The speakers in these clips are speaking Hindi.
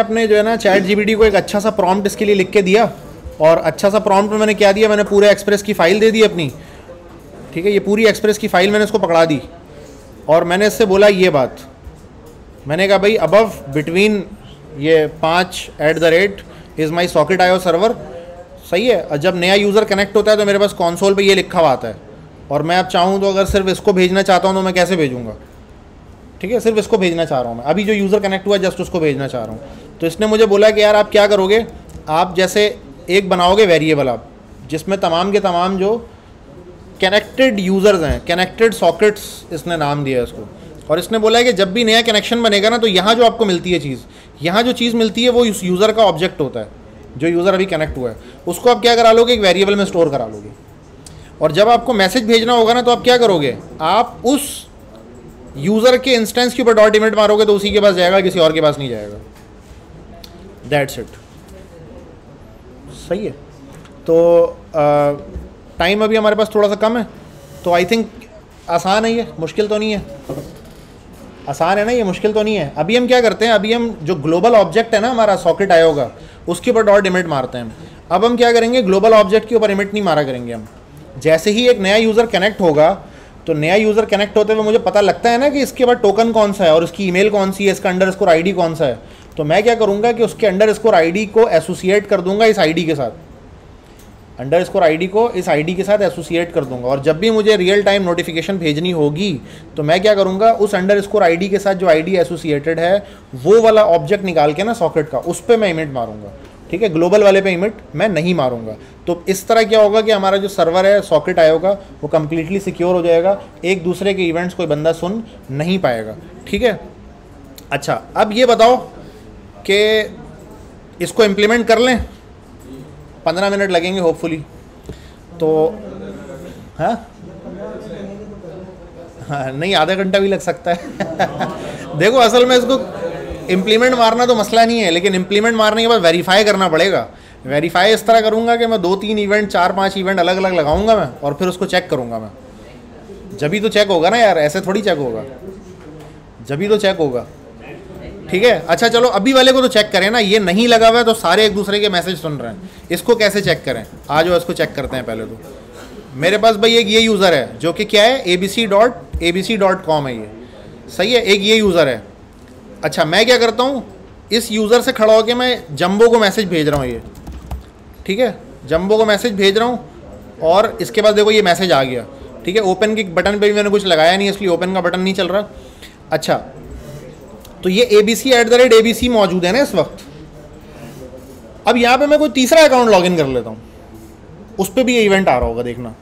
अपने जो है ना चैट जीबीटी को एक अच्छा सा प्रॉम्प्ट इसके लिए लिख के दिया और अच्छा सा प्रॉम्प्ट में मैंने क्या दिया? मैंने पूरे एक्सप्रेस की फ़ाइल दे दी अपनी। ठीक है? ये पूरी एक्सप्रेस की फ़ाइल मैंने इसको पकड़ा दी। और मैंने इससे बोला ये बात। मैंने कहा, भाई अबव बिटवीन ये पाँच at the rate is my socket IO server सही है? जब नया यूज़र कनेक्ट होता है तो मेरे पास कॉन्सोल पर ये लिखा हुआ आता है। और मैं अब चाहूँ तो अगर सिर्फ़ इसको भेजना चाहता हूँ तो मैं कैसे भेजूँगा? ठीक है? सिर्फ़ इसको भेजना चाह रहा हूँ मैं। अभी जो यूज़र कनेक्ट हुआ जस्ट उसको भेजना चाह रहा हूँ। तो इसने मुझे बोला कि यार आप क्या करोगे? आप जैसे एक बनाओगे वेरिएबल आप, जिसमें तमाम के तमाम जो कनेक्टेड यूज़र्स हैं कनेक्टेड सॉकेट्स इसने नाम दिया इसको और इसने बोला है कि जब भी नया कनेक्शन बनेगा ना तो यहाँ जो आपको मिलती है चीज़, यहाँ जो चीज़ मिलती है वो उस यूज़र का ऑब्जेक्ट होता है, जो यूज़र अभी कनेक्ट हुआ है। उसको आप क्या करा लोगे? एक वेरिएबल में स्टोर करा लोगे। और जब आपको मैसेज भेजना होगा ना तो आप क्या करोगे? आप उस यूज़र के इंस्टेंस के ऊपर डॉट इमेट मारोगे तो उसी के पास जाएगा, किसी और के पास नहीं जाएगा। दैट्स इट सही है। तो टाइम अभी हमारे पास थोड़ा सा कम है। तो आई थिंक आसान है ये। मुश्किल तो नहीं है। आसान है ना ये, मुश्किल तो नहीं है। अभी हम क्या करते हैं, अभी हम जो ग्लोबल ऑब्जेक्ट है ना, हमारा सॉकेट आया होगा, उसके ऊपर डॉट इमिट मारते हैं अब हम क्या करेंगे ग्लोबल ऑब्जेक्ट के ऊपर इमिट नहीं मारा करेंगे हम। जैसे ही एक नया यूज़र कनेक्ट होगा तो नया यूज़र कनेक्ट होते हुए मुझे पता लगता है ना कि इसके बाद टोकन कौन सा है और इसकी ईमेल कौन सी है, इसका अंडर स्कोर आई कौन सा है। तो मैं क्या करूँगा कि उसके अंडर स्कोर आई को एसोसिएट कर दूँगा इस आईडी के साथ। अंडर स्कोर आई को इस आईडी के साथ एसोसिएट कर दूँगा और जब भी मुझे रियल टाइम नोटिफिकेशन भेजनी होगी तो मैं क्या करूँगा, उस अंडर स्कोर आई के साथ जो आईडी एसोसिएटेड है, वो वाला ऑब्जेक्ट निकाल के ना सॉकेट का, उस पर मैं इमिट मारूँगा। ठीक है ग्लोबल वाले पे इमिट मैं नहीं मारूँगा। तो इस तरह क्या होगा कि हमारा जो सर्वर है सॉकेट आएगा वो कम्प्लीटली सिक्योर हो जाएगा, एक दूसरे के इवेंट्स कोई बंदा सुन नहीं पाएगा। ठीक है? अच्छा अब ये बताओ कि इसको इम्प्लीमेंट कर लें। पंद्रह मिनट लगेंगे होपफुली तो हाँ? हाँ नहीं, आधा घंटा भी लग सकता है। देखो, असल में इसको इम्प्लीमेंट मारना तो मसला नहीं है, लेकिन इम्प्लीमेंट मारने के बाद वेरीफाई करना पड़ेगा। वेरीफाई इस तरह करूँगा कि मैं दो तीन इवेंट चार पाँच इवेंट अलग अलग लगाऊँगा मैं, और फिर उसको चेक करूँगा मैं। जब भी तो चेक होगा ना यार, ऐसे थोड़ी चेक होगा। जब भी तो चेक होगा। ठीक है? अच्छा चलो, अभी वाले को तो चेक करें ना, ये नहीं लगा हुआ है तो सारे एक दूसरे के मैसेज सुन रहे हैं। इसको कैसे चेक करें? आ आज इसको चेक करते हैं पहले तो। मेरे पास भाई एक ये यूज़र है, जो कि क्या है? A B C dot A B C dot com है ये। सही है? एक ये यूज़र है। अच्छा मैं क्या करता हूँ? इस यूज़र से खड़ा होकर मैं जम्बो को मैसेज भेज रहा हूँ ये। ठीक है? जम्बो को मैसेज भेज रहा हूँ और इसके बाद देखो ये मैसेज आ गया। ठीक है? ओपन के बटन पे भी मैंने कुछ लगाया नहीं, इसलिए ओपन का बटन नहीं चल रहा। अच्छा तो ये A B C at the rate A B C मौजूद है ना इस वक्त। अब यहाँ पे मैं कोई तीसरा अकाउंट लॉगिन कर लेता हूँ। उस पर भी ये इवेंट आ रहा होगा, देखना।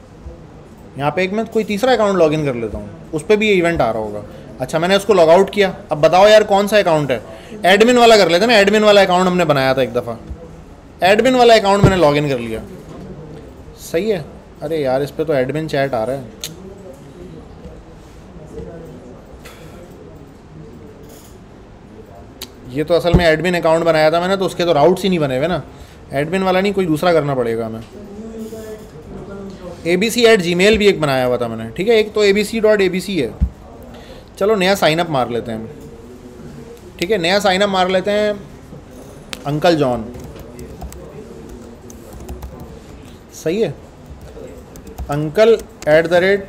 यहाँ पे एक मैं कोई तीसरा अकाउंट लॉगिन कर लेता हूँ। उस पर भी ये इवेंट आ रहा होगा। अच्छा मैंने उसको लॉग आउट किया। अब बताओ यार, कौन सा अकाउंट है? एडमिन वाला कर लेते ना एडमिन वाला अकाउंट हमने बनाया था एक दफ़ा। एडमिन वाला अकाउंट मैंने लॉगिन कर लिया। सही है? अरे यार, इस पर तो एडमिन चैट आ रहा है। ये तो असल में एडमिन अकाउंट बनाया था मैंने तो उसके तो राउट्स ही नहीं बने हुए ना। एडमिन वाला नहीं, कोई दूसरा करना पड़ेगा हमें। A B C at Gmail भी एक बनाया हुआ था मैंने, ठीक है? एक तो A B C dot A B C है। चलो नया साइनअप मार लेते हैं ठीक है, नया साइनअप मार लेते हैं अंकल जॉन। सही है? Uncle at the rate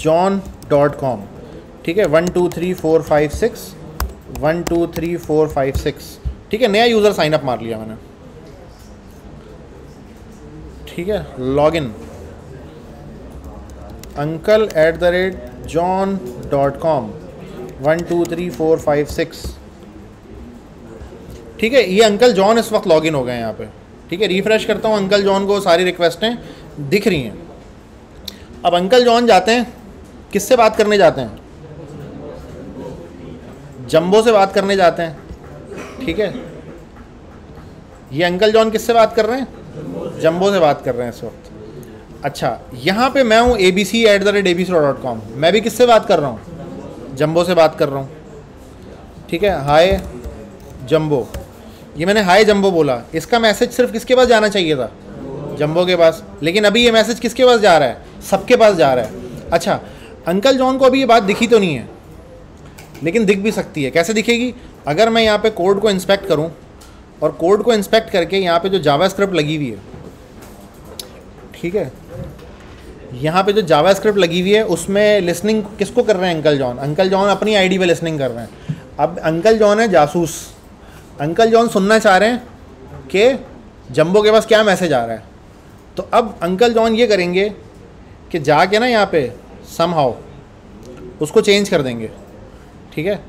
John dot com. ठीक है, one, two, three, four, five, six. One, two, three, four, five, six. ठीक है, नया यूज़र साइन अप मार लिया मैंने। ठीक है log in uncle at the rate John dot com. One two three four five six ठीक है, ये अंकल जॉन इस वक्त लॉगिन हो गए हैं यहाँ पे। ठीक है रिफ्रेश करता हूँ अंकल जॉन को सारी रिक्वेस्टें दिख रही हैं। अब अंकल जॉन जाते हैं, किससे बात करने जाते हैं? जंबो से बात करने जाते हैं। ठीक है? ये अंकल जॉन किससे बात कर रहे हैं? जंबो से बात कर रहे हैं इस वक्त। अच्छा यहाँ पे मैं हूँ A B C at the rate A B C dot com मैं भी किससे बात कर रहा हूँ? जंबो से बात कर रहा हूँ। ठीक है? Hi Jumbo. ये मैंने हाय जंबो बोला। इसका मैसेज सिर्फ़ किसके पास जाना चाहिए था? जंबो के पास। लेकिन अभी ये मैसेज किसके पास जा रहा है? सबके पास जा रहा है। अच्छा अंकल जॉन को अभी ये बात दिखी तो नहीं है, लेकिन दिख भी सकती है। कैसे दिखेगी? अगर मैं यहाँ पे कोड को इंस्पेक्ट करूँ, और कोड को इंस्पेक्ट करके यहाँ पे जो जावा लगी हुई है, ठीक है? यहाँ पे जो जावा स्क्रिप्ट लगी हुई है, उसमें लिसनिंग किसको कर रहे हैं? अंकल जॉन अंकल जॉन अपनी आईडी पे लिसनिंग कर रहे हैं। अब अंकल जॉन है जासूस। अंकल जॉन सुनना चाह रहे हैं कि जम्बो के पास क्या मैसेज आ रहा है। तो अब अंकल जॉन ये करेंगे कि जाके ना यहाँ पे सम उसको चेंज कर देंगे। ठीक है?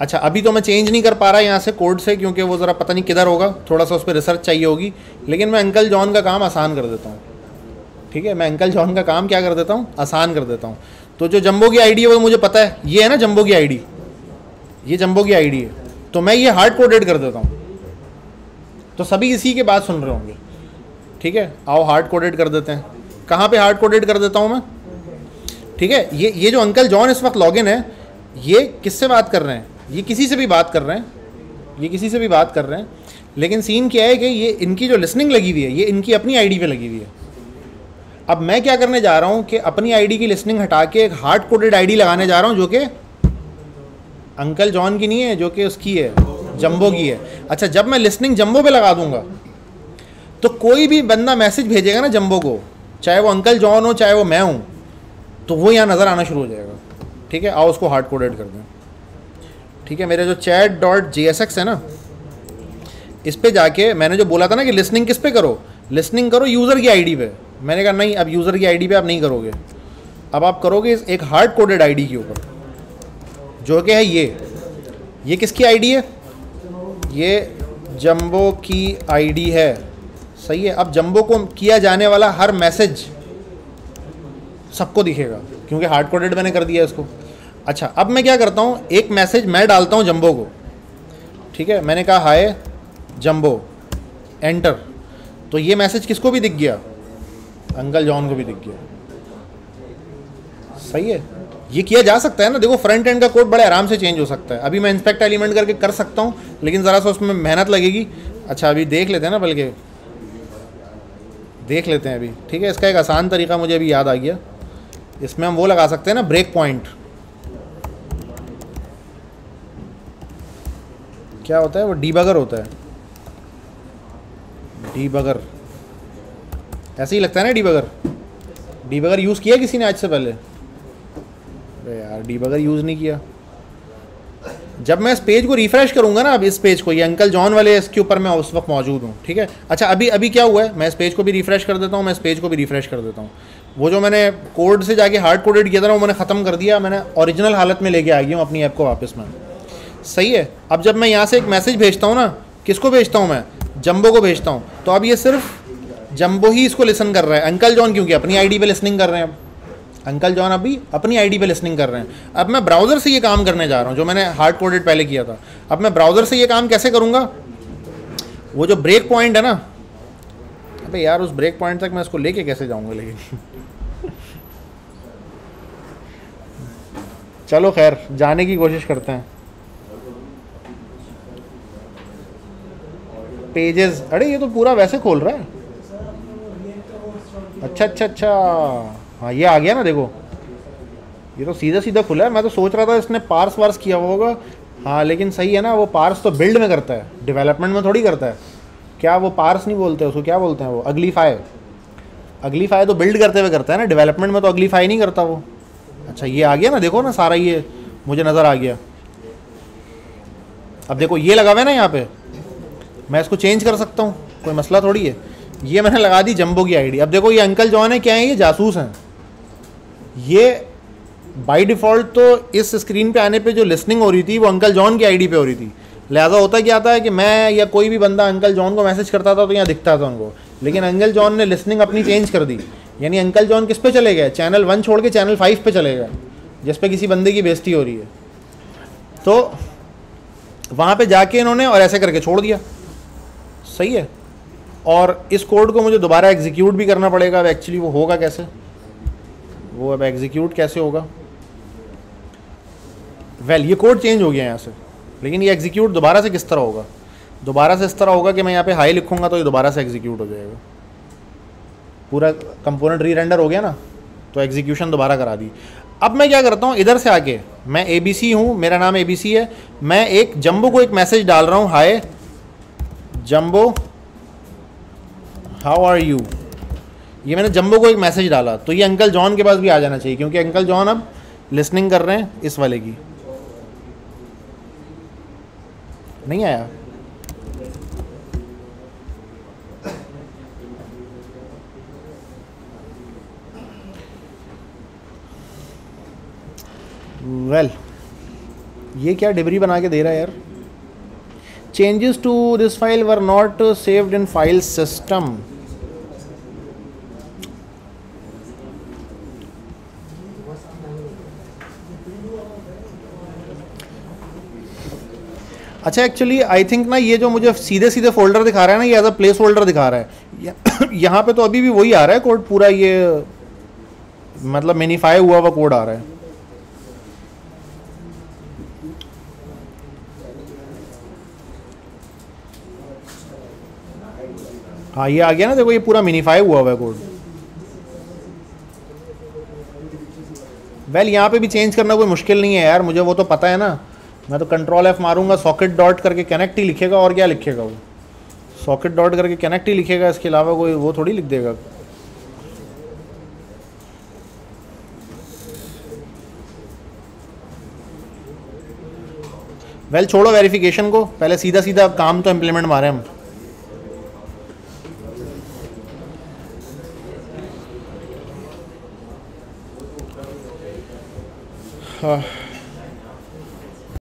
अच्छा अभी तो मैं चेंज नहीं कर पा रहा यहाँ से कोड से, क्योंकि वो ज़रा पता नहीं किधर होगा। थोड़ा सा उस पर रिसर्च चाहिए होगी। लेकिन मैं अंकल जॉन का काम आसान कर देता हूँ। ठीक है, मैं अंकल जॉन का काम क्या कर देता हूँ? आसान कर देता हूँ। तो जो जम्बो की आईडी है, वो मुझे पता है। ये है ना जम्बो की आईडी ये जम्बो की आईडी है। तो मैं ये हार्ड कोडेड कर देता हूँ। तो सभी इसी के बाद सुन रहे होंगे। ठीक है, आओ हार्ड कोडेड कर देते हैं। कहाँ पे हार्ड कोडेड कर देता हूँ मैं? ठीक है, ये ये जो अंकल जॉन इस वक्त लॉगिन है, ये किससे बात कर रहे हैं? ये किसी से भी बात कर रहे हैं। ये किसी से भी बात कर रहे हैं। लेकिन सीन क्या है कि ये इनकी जो लिसनिंग लगी हुई है, ये इनकी अपनी आईडी पे लगी हुई है। अब मैं क्या करने जा रहा हूँ कि अपनी आईडी की लिसनिंग हटा के एक हार्ड कोडेड आईडी लगाने जा रहा हूँ जो कि अंकल जॉन की नहीं है, जो कि उसकी है जम्बो की है। अच्छा जब मैं लिसनिंग जम्बो पे लगा दूँगा तो कोई भी बंदा मैसेज भेजेगा ना जम्बो को, चाहे वो अंकल जॉन हो, चाहे वो मैं हूँ तो वो यहाँ नज़र आना शुरू हो जाएगा। ठीक है? आओ उसको हार्ड कोडेड कर दें। ठीक है? मेरे जो chat dot G S X है ना, इस पर जाके मैंने जो बोला था ना कि लिसनिंग किस पे करो? लिसनिंग करो यूज़र की आईडी पे। मैंने कहा, नहीं, अब यूज़र की आईडी पे आप नहीं करोगे। अब आप करोगे एक हार्ड कोडेड आईडी के ऊपर, जो कि है ये। ये किसकी आईडी है? ये जंबो की आईडी है। सही है? अब जंबो को किया जाने वाला हर मैसेज सबको दिखेगा, क्योंकि हार्ड कोडेड मैंने कर दिया इसको। अच्छा अब मैं क्या करता हूँ? एक मैसेज मैं डालता हूँ जम्बो को। ठीक है? मैंने कहा, हाय जम्बो एंटर तो ये मैसेज किसको भी दिख गया? अंकल जॉन को भी दिख गया। सही है। ये किया जा सकता है ना। देखो फ्रंट एंड का कोड बड़े आराम से चेंज हो सकता है। अभी मैं इंस्पेक्ट एलिमेंट करके कर सकता हूँ, लेकिन ज़रा सा उसमें मेहनत लगेगी। अच्छा अभी देख लेते हैं ना बल्कि। देख लेते हैं अभी। ठीक है, इसका एक आसान तरीका मुझे अभी याद आ गया। इसमें हम वो लगा सकते हैं ना ब्रेक पॉइंट क्या होता है? वो डीबगर होता है। डीबगर ऐसे ही लगता है ना डीबगर? डीबगर यूज़ किया किसी ने आज से पहले? अरे यार, डीबगर यूज़ नहीं किया। जब मैं इस पेज को रिफ्रेश करूँगा ना, अब इस पेज को, ये अंकल जॉन वाले इसके ऊपर मैं उस वक्त मौजूद हूँ, ठीक है? अच्छा अभी अभी क्या हुआ है? मैं इस पेज को भी रिफ्रेश कर देता हूँ, मैं इस पेज को भी रिफ्रेश कर देता हूँ। वो जो मैंने कोड से जाके हार्ड कोडेड किया था ना, वो मैंने ख़त्म कर दिया, मैंने ओरिजिनल हालत में लेके आ गया हूँ अपनी ऐप को वापस में। सही है? अब जब मैं यहाँ से एक मैसेज भेजता हूँ ना, किसको भेजता हूँ मैं? जम्बो को भेजता हूँ। तो अब ये सिर्फ़ जम्बो ही इसको लिसन कर रहा है। अंकल जॉन क्योंकि अपनी आईडी पे लिसनिंग कर रहे हैं अंकल जॉन अभी अपनी आईडी पे लिसनिंग कर रहे हैं। अब मैं ब्राउज़र से ये काम करने जा रहा हूँ, जो मैंने हार्ड कोडेड पहले किया था। अब मैं ब्राउज़र से ये काम कैसे करूँगा? वो जो ब्रेक पॉइंट है ना, अबे यार उस ब्रेक पॉइंट तक मैं इसको लेके कैसे जाऊँगा लेकिन चलो खैर, जाने की कोशिश करते हैं। पेजेस अरे ये तो पूरा वैसे खोल रहा है। अच्छा अच्छा अच्छा। हाँ ये आ गया ना, देखो। ये तो सीधा सीधा खुला है। मैं तो सोच रहा था इसने पार्स वार्स किया होगा। हाँ लेकिन सही है ना, वो पार्स तो बिल्ड में करता है। डेवलपमेंट में थोड़ी करता है। क्या वो पार्स नहीं बोलते उसको? क्या बोलते हैं वो? अगली फाई अगली फाई तो बिल्ड करते हुए करता है ना। डेवलपमेंट में तो अगली फाई नहीं करता वो। अच्छा ये आ गया ना, देखो ना, सारा ये मुझे नज़र आ गया। अब देखो, ये लगा हुआ है ना यहाँ पे। मैं इसको चेंज कर सकता हूँ। कोई मसला थोड़ी है? ये मैंने लगा दी जंबो की आईडी। अब देखो ये अंकल जॉन है क्या है, ये जासूस हैं। ये बाय डिफ़ॉल्ट तो इस स्क्रीन पे आने पे जो लिसनिंग हो रही थी, वो अंकल जॉन की आईडी पे हो रही थी। लिहाजा होता क्या था कि मैं या कोई भी बंदा अंकल जॉन को मैसेज करता था तो यहाँ दिखता था उनको। लेकिन अंकल जॉन ने लिसनिंग अपनी चेंज कर दी। यानी अंकल जॉन किस पे चले गए? चैनल वन छोड़ के चैनल फाइव पे चले गए, जिस पे किसी बंदे की बेजती हो रही है। तो वहाँ पे जाके इन्होंने और ऐसे करके छोड़ दिया। सही है? और इस कोड को मुझे दोबारा एग्जीक्यूट भी करना पड़ेगा अब एक्चुअली वो होगा कैसे? वो अब एग्जीक्यूट कैसे होगा? वेल well, ये कोड चेंज हो गया यहाँ से। लेकिन ये एग्जीक्यूट दोबारा से किस तरह होगा? दोबारा से इस तरह होगा कि मैं यहाँ पे हाई लिखूँगा तो ये दोबारा से एग्जीक्यूट हो जाएगा। पूरा कंपोनेंट री रेंडर हो गया ना तो एग्जीक्यूशन दोबारा करा दी। अब मैं क्या करता हूँ? इधर से आके मैं ए बी सी हूँ मेरा नाम ए बी सी है। मैं एक जम्बो को एक मैसेज डाल रहा हूँ hi Jumbo how are you ये मैंने जम्बो को एक मैसेज डाला तो ये अंकल जॉन के पास भी आ जाना चाहिए क्योंकि अंकल जॉन अब लिसनिंग कर रहे हैं इस वाले की। नहीं आया? वेल well, ये क्या डिबरी बना के दे रहा है यार? Changes to this file were not saved in file system अच्छा एक्चुअली आई थिंक ना ये जो मुझे सीधे सीधे फोल्डर दिखा रहा है ना, ये एज अ प्लेस होल्डर दिखा रहा है। यहाँ पे तो अभी भी वही आ रहा है कोड पूरा ये मतलब मिनीफाई हुआ हुआ कोड आ रहा है। हाँ ये आ गया ना, देखो, ये पूरा मिनीफाई हुआ हुआ है कोड वेल well, यहाँ पे भी चेंज करना कोई मुश्किल नहीं है यार मुझे वो तो पता है ना। मैं तो कंट्रोल एफ़ मारूँगा सॉकेट डॉट करके कनेक्ट ही लिखेगा और क्या लिखेगा वो? सॉकेट डॉट करके कनेक्ट ही लिखेगा इसके अलावा कोई वो थोड़ी लिख देगा। वेल well, छोड़ो वेरिफिकेशन को पहले सीधा सीधा काम तो इम्प्लीमेंट मारे हम। हाँ